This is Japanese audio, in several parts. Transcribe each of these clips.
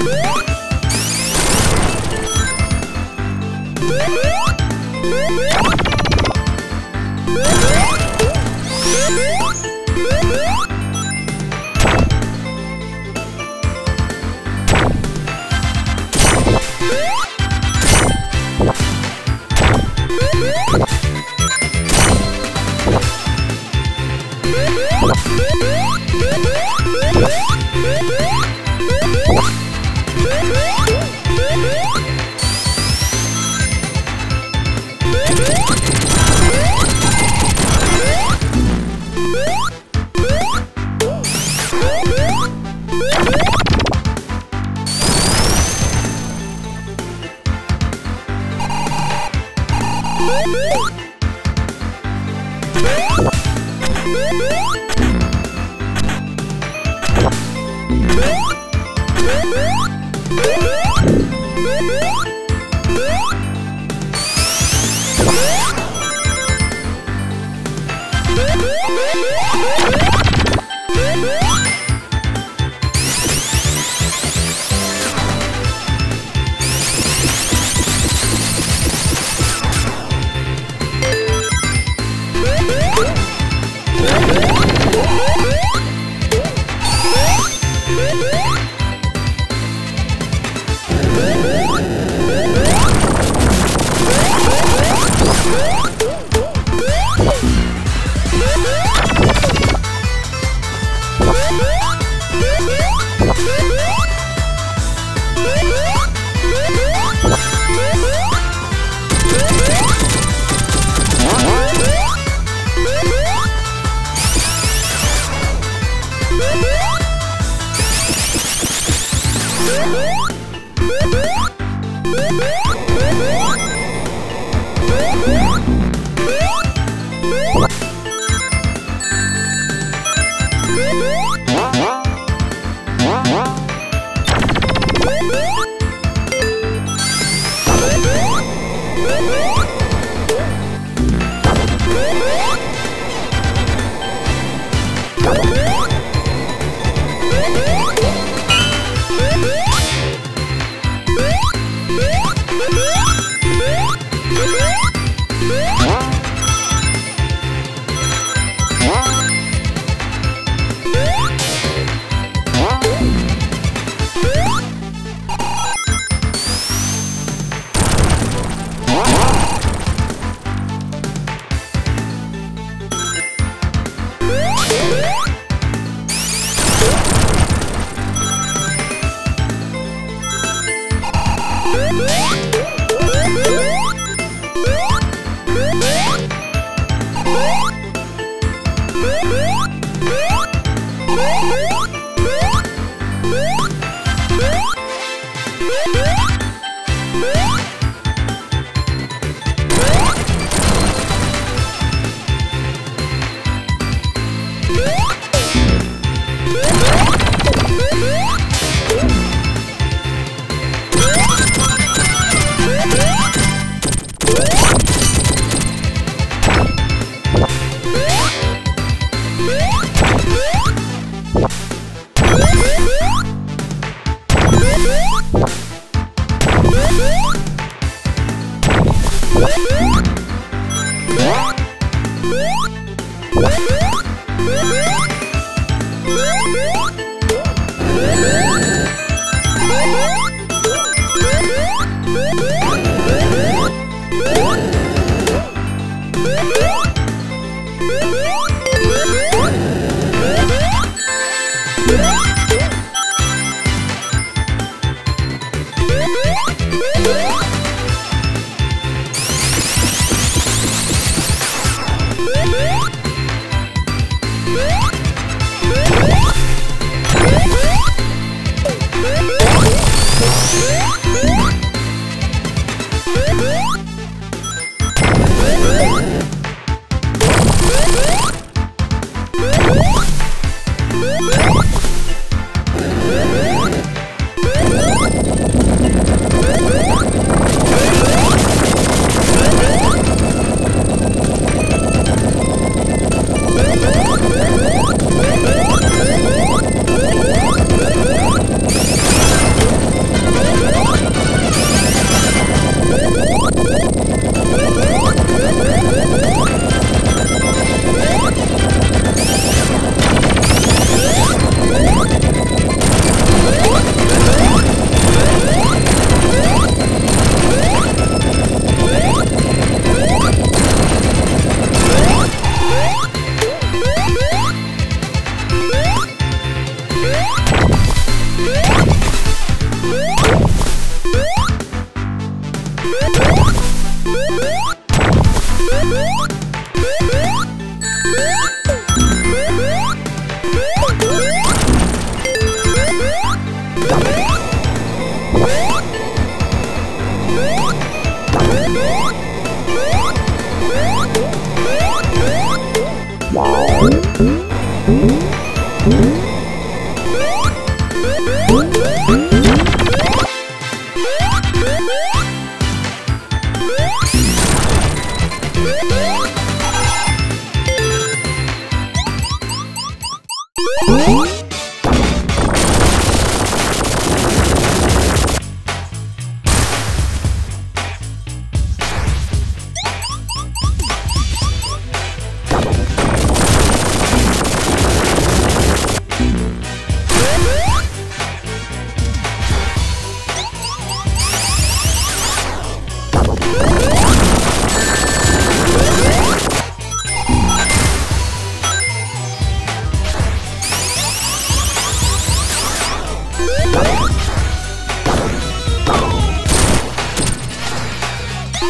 Woo! Woo! What? Stop it.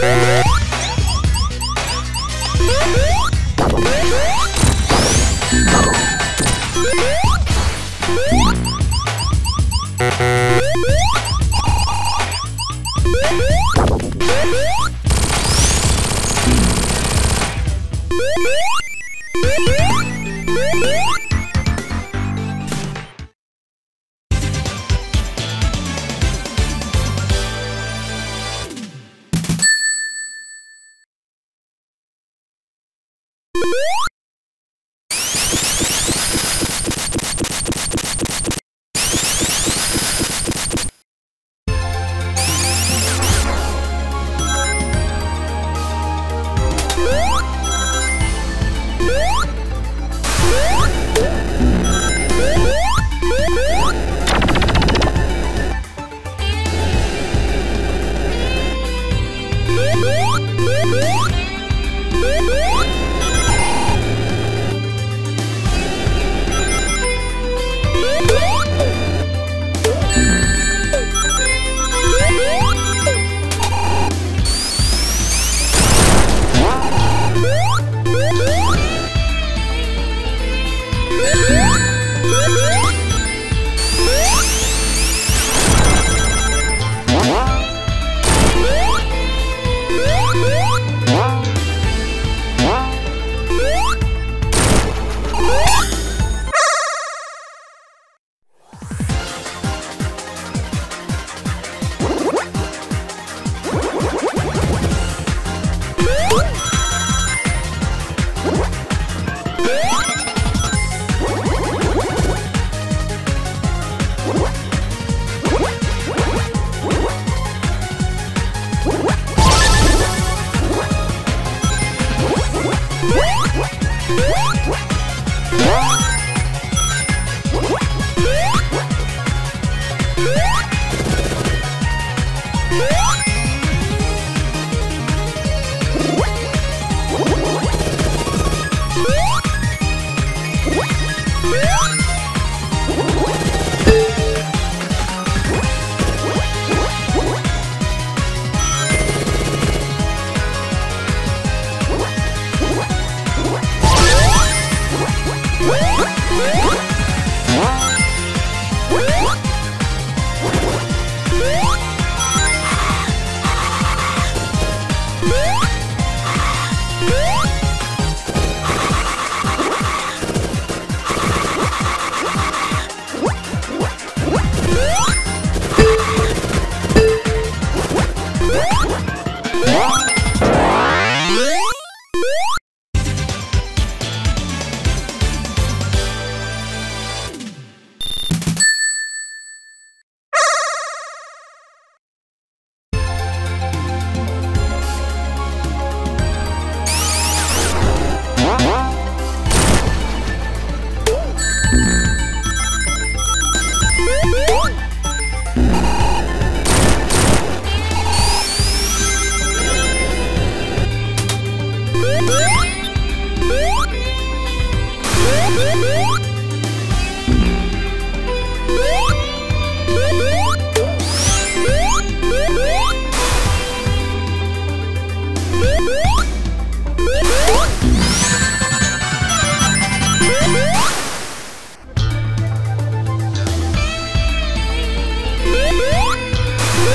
Yeah. Woo! Woo!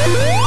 Woo!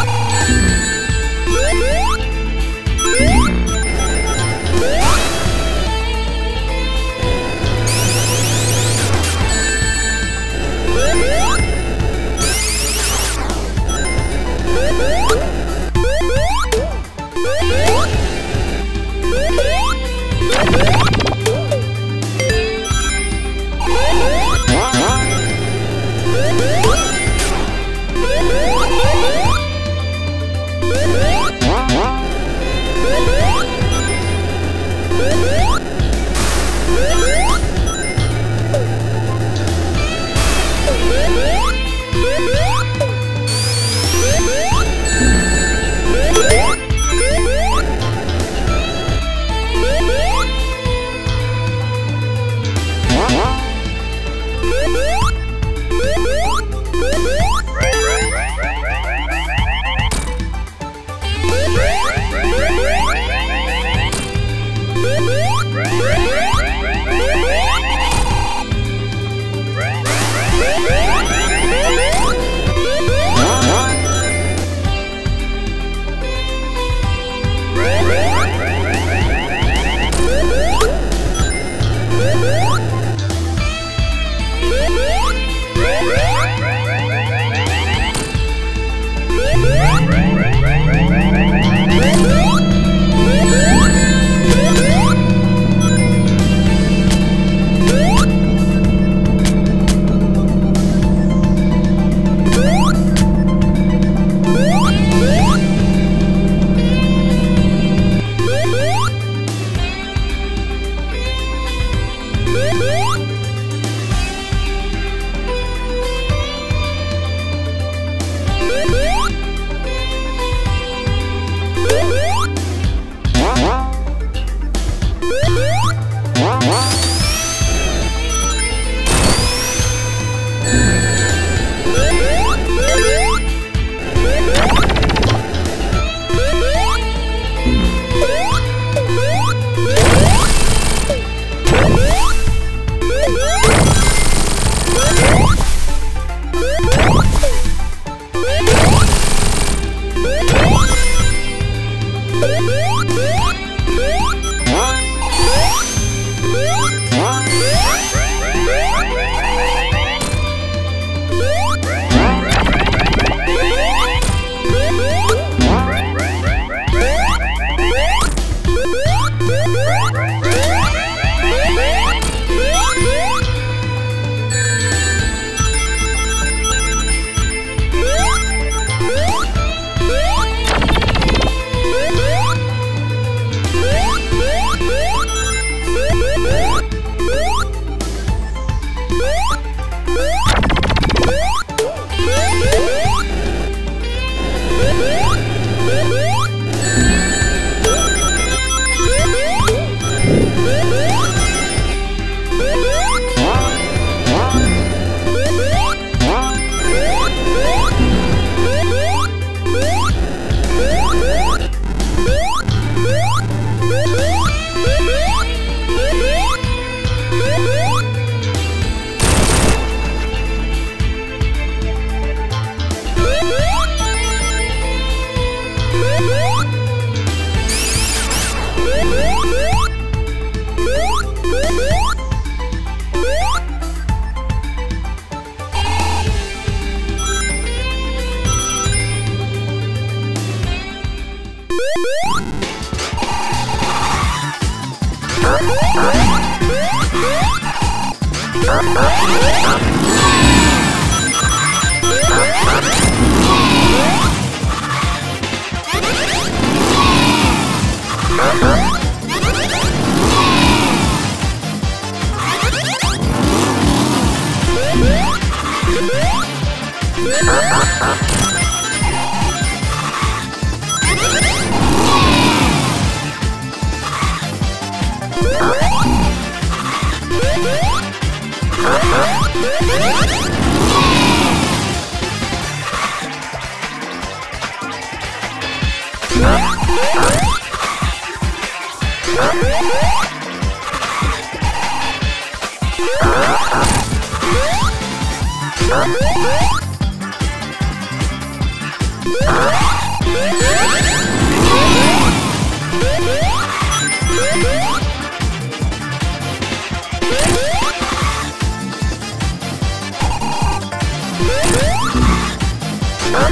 Ah, ah, ah. You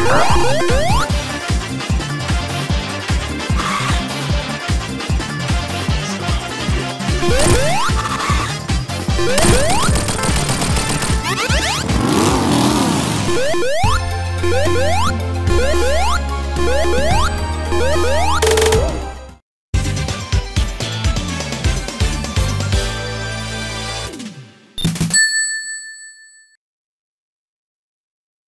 Oh, my God.